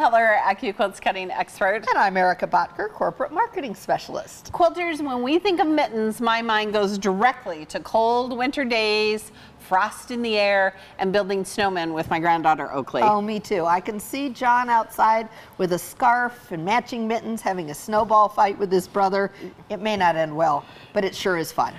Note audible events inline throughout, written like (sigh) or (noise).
Heller, AccuQuilt's cutting expert. And I'm Erica Botker, Corporate Marketing Specialist. Quilters, when we think of mittens, my mind goes directly to cold winter days, frost in the air, and building snowmen with my granddaughter Oakley. Oh, me too. I can see John outside with a scarf and matching mittens having a snowball fight with his brother. It may not end well, but it sure is fun.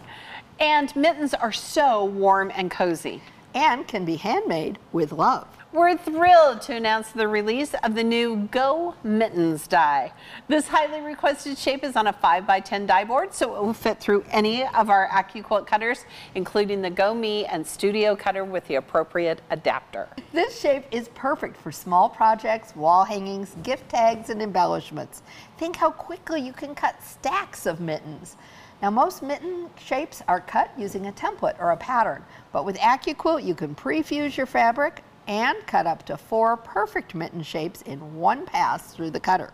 And mittens are so warm and cozy. And can be handmade with love. We're thrilled to announce the release of the new Go Mittens die. This highly requested shape is on a 5x10 die board, so it will fit through any of our AccuQuilt cutters, including the Go Me and Studio cutter with the appropriate adapter. This shape is perfect for small projects, wall hangings, gift tags, and embellishments. Think how quickly you can cut stacks of mittens. Now most mitten shapes are cut using a template or a pattern, but with AccuQuilt you can pre-fuse your fabric and cut up to four perfect mitten shapes in one pass through the cutter.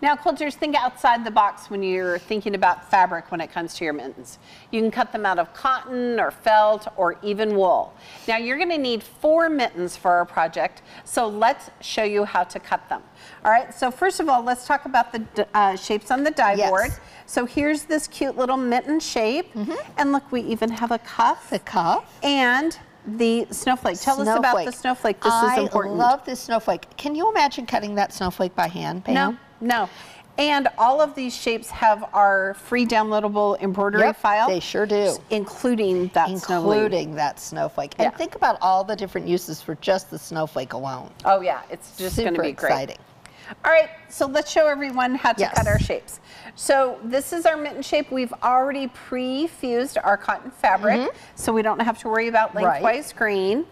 Now, quilters, think outside the box when you're thinking about fabric when it comes to your mittens. You can cut them out of cotton or felt or even wool. Now, you're going to need four mittens for our project, so let's show you how to cut them. All right, so first of all, let's talk about the uh, shapes on the die yes. board. So here's this cute little mitten shape, mm -hmm. and look, we even have a cuff. The cuff. And the snowflake. Tell snowflake. us about the snowflake. This I is important. I love this snowflake. Can you imagine cutting that snowflake by hand, Pam? No, no. And all of these shapes have our free downloadable embroidery yep, file. They sure do. Including that including snowflake. Including that snowflake. And think about all the different uses for just the snowflake alone. Oh yeah, it's just going to be great. exciting. All right, so let's show everyone how to yes. cut our shapes. So this is our mitten shape. We've already pre-fused our cotton fabric, mm -hmm. so we don't have to worry about lengthwise right. grain.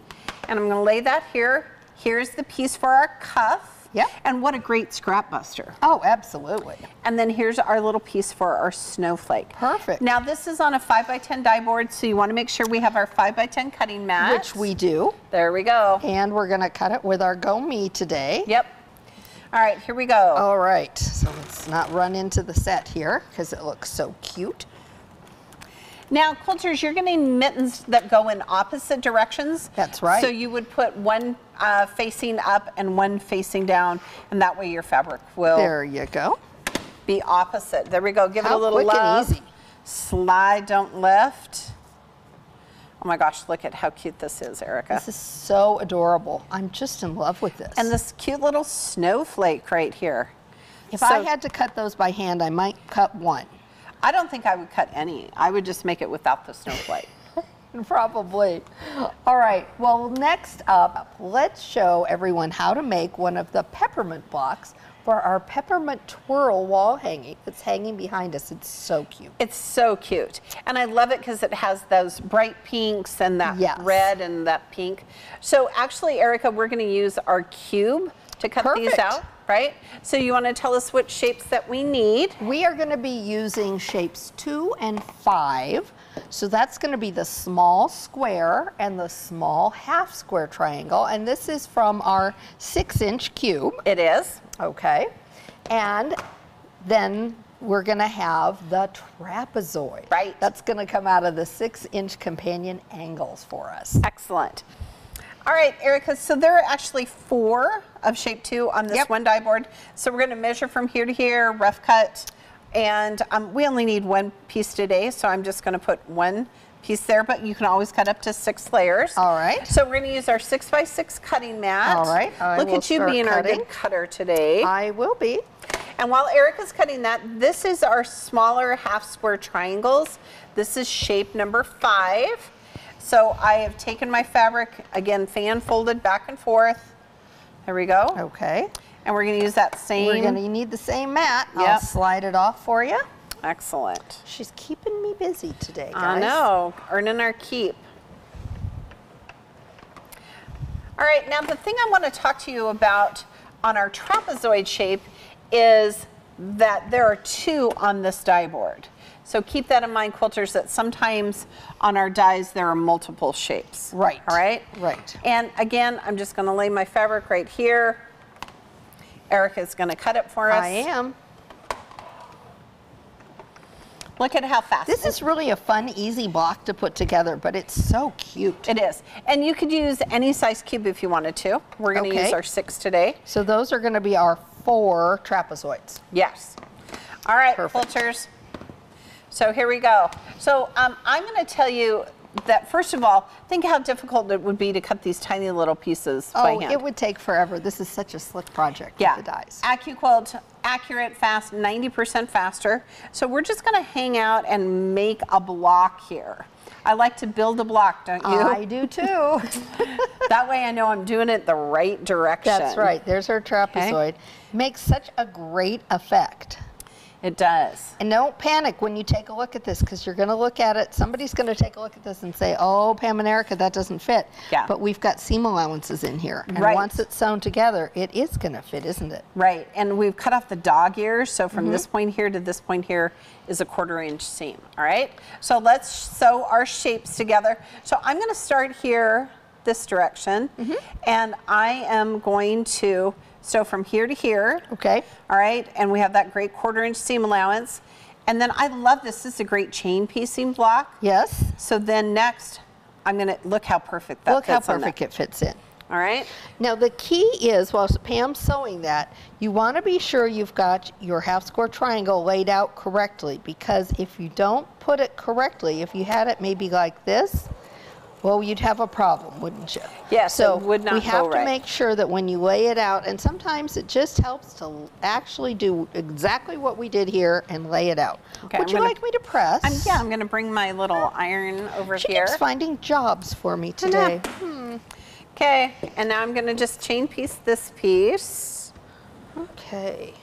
And I'm gonna lay that here. Here's the piece for our cuff. Yep. And what a great scrap buster. Oh, absolutely. And then here's our little piece for our snowflake. Perfect. Now this is on a 5 by 10 die board, so you want to make sure we have our 5 by 10 cutting mat. Which we do. There we go. And we're going to cut it with our Go Me today. Yep. All right, here we go. All right, so let's not run into the set here because it looks so cute. Now, quilters, you're getting mittens that go in opposite directions. That's right. So you would put one uh, facing up and one facing down, and that way your fabric will. There you go. Be opposite. There we go. Give How it a little quick love. And easy. Slide, don't lift. Oh my gosh, look at how cute this is, Erica. This is so adorable. I'm just in love with this. And this cute little snowflake right here. If so, I had to cut those by hand, I might cut one. I don't think I would cut any. I would just make it without the snowflake. (laughs) Probably. All right, well, next up, let's show everyone how to make one of the peppermint blocks for our peppermint twirl wall hanging that's hanging behind us. It's so cute. It's so cute. And I love it because it has those bright pinks and that yes. red and that pink. So actually, Erica, we're going to use our Qube to cut Perfect. these out, right? So you want to tell us what shapes that we need? We are going to be using shapes two and five. So that's going to be the small square and the small half square triangle. And this is from our six inch Qube. It is. Okay. And then we're going to have the trapezoid. Right. That's going to come out of the six inch companion angles for us. Excellent. All right, Erica, so there are actually four of shape two on this yep. one die board. So we're gonna measure from here to here, rough cut, and um, we only need one piece today, so I'm just gonna put one piece there, but you can always cut up to six layers. All right. So we're gonna use our six by six cutting mat. All right. I Look at you being cutting. our good cutter today. I will be. And while Erica's cutting that, this is our smaller half square triangles. This is shape number five. So I have taken my fabric, again, fan folded back and forth. There we go. Okay. And we're gonna use that same. We're gonna need the same mat. Yep. I'll slide it off for you. Excellent. She's keeping busy today, guys. I know, earning our keep. All right, now the thing I wanna talk to you about on our trapezoid shape is that there are two on this die board. So keep that in mind, quilters, that sometimes on our dies there are multiple shapes. Right. All right? Right. And again, I'm just going to lay my fabric right here. Erica's going to cut it for us. I am. Look at how fast. This is really a fun, easy block to put together, but it's so cute. It is. And you could use any size Qube if you wanted to. We're going to Okay. use our six today. So those are going to be our four trapezoids. Yes. All right, Perfect. quilters. So here we go. So um, I'm going to tell you that first of all, think how difficult it would be to cut these tiny little pieces by Oh, hand. it would take forever. This is such a slick project yeah. with the dies. AccuQuilt, accurate, fast, 90% faster. So we're just going to hang out and make a block here. I like to build a block, don't you? I do too. (laughs) that way I know I'm doing it the right direction. That's right. There's our trapezoid. Makes such a great effect. It does. And don't panic when you take a look at this because you're going to look at it. Somebody's going to take a look at this and say, oh, Pam and Erica, that doesn't fit. Yeah. But we've got seam allowances in here. And Right. once it's sewn together, it is going to fit, isn't it? Right, and we've cut off the dog ears, so from Mm-hmm. this point here to this point here is a quarter inch seam, all right? So let's sew our shapes together. So I'm gonna start here this direction, Mm-hmm. and I am going to sew from here to here. Okay. All right, and we have that great quarter inch seam allowance. And then I love this, this is a great chain piecing block. Yes. So then next, I'm gonna, look how perfect that Look how fits on there. perfect it fits in. All right? Now the key is, while Pam's sewing that, you want to be sure you've got your half square triangle laid out correctly because if you don't put it correctly, if you had it maybe like this, well, you'd have a problem, wouldn't you? Yes, it So would not we have to make sure that when you lay it out, and sometimes it just helps to actually do exactly what we did here and lay it out. Okay, Would I'm you gonna- like me to press? I'm, yeah, I'm gonna bring my little iron over She here. keeps finding jobs for me today. Hmm. Okay, and now I'm gonna just chain piece this piece. Okay.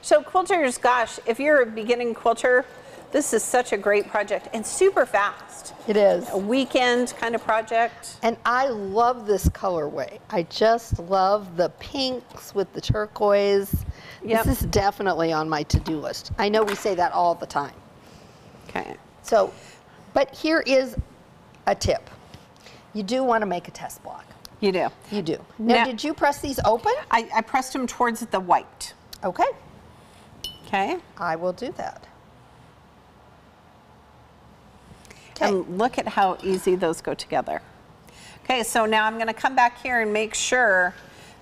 So quilters, gosh, if you're a beginning quilter, this is such a great project and super fast. It is. A weekend kind of project. And I love this colorway. I just love the pinks with the turquoise. Yep. This is definitely on my to-do list. I know we say that all the time. Okay. So, but here is a tip. You do want to make a test block. You do. You do. Now, Now- did you press these open? I, I pressed them towards the white. Okay, Okay. I will do that. Okay. And look at how easy those go together. Okay, so now I'm gonna come back here and make sure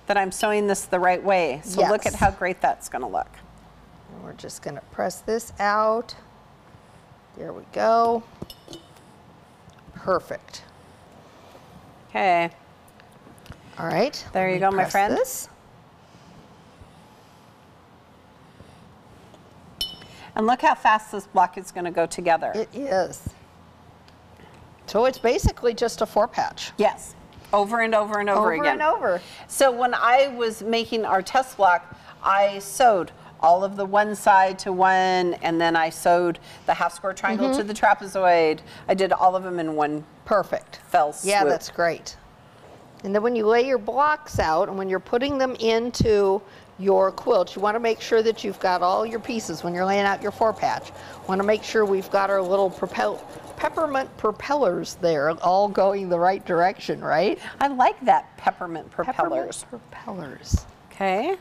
that I'm sewing this the right way. So look at how great that's gonna look. And we're just going to press this out. There we go. Perfect. Okay. All right. There you go, my friend. This. And look how fast this block is gonna go together. It is. So it's basically just a four patch. yes, over and over and over, Over again. Over and over. So when I was making our test block, I sewed all of the one side to one, and then I sewed the half square triangle Mm-hmm. to the trapezoid. I did all of them in one Perfect. fell swoop. Yeah, that's great. And then when you lay your blocks out and when you're putting them into your quilt, you want to make sure that you've got all your pieces when you're laying out your four patch. Want to make sure we've got our little propel peppermint propellers there all going the right direction, right? I like that peppermint propellers. Peppermint propellers. Okay.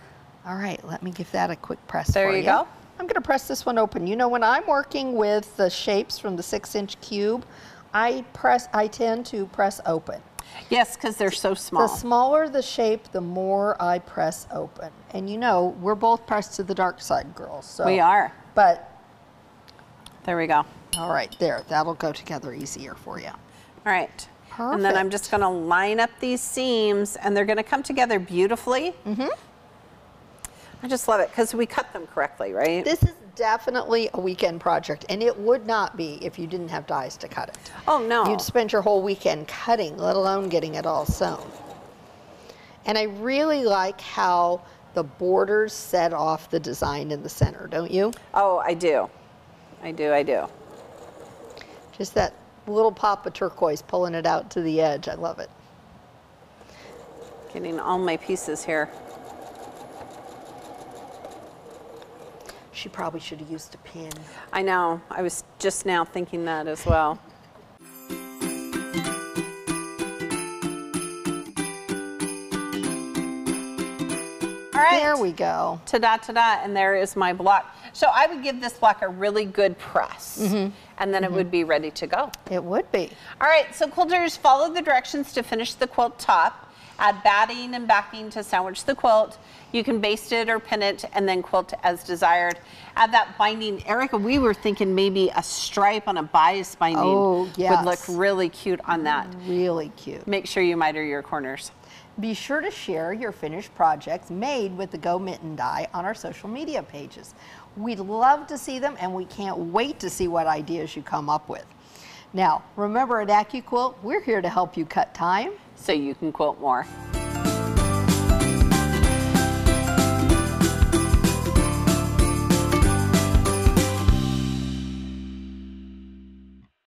All right, let me give that a quick press There for you go. I'm going to press this one open. You know, when I'm working with the shapes from the six inch Qube, I press, I tend to press open. Yes, because they're so small. The smaller the shape, the more I press open. And you know, we're both pressed to the dark side, girls. So. we are. But, There we go. All all right, there, that'll go together easier for you. right. And then I'm just going to line up these seams, and they're going to come together beautifully. Mm-hmm. I just love it because we cut them correctly, right? This is definitely a weekend project, and it would not be if you didn't have dies to cut it. oh no. You'd spend your whole weekend cutting, let alone getting it all sewn. And I really like how the borders set off the design in the center, don't you? oh, I do. I do. I do. Just that little pop of turquoise pulling it out to the edge. I love it. Getting all my pieces here. She probably should have used a pin. I know. I was just now thinking that as well. All right. There we go. Ta-da, ta-da, and there is my block. So I would give this block a really good press, Mm-hmm. and then it would be ready to go. It would be. All right, so quilters, follow the directions to finish the quilt top. Add batting and backing to sandwich the quilt. You can baste it or pin it and then quilt as desired. Add that binding. Erica, we were thinking maybe a stripe on a bias binding Oh, would look really cute on that. Really cute. Make sure you miter your corners. Be sure to share your finished projects made with the Go Mitten die on our social media pages. We'd love to see them and we can't wait to see what ideas you come up with. Now, remember at AccuQuilt, we're here to help you cut time so you can quilt more.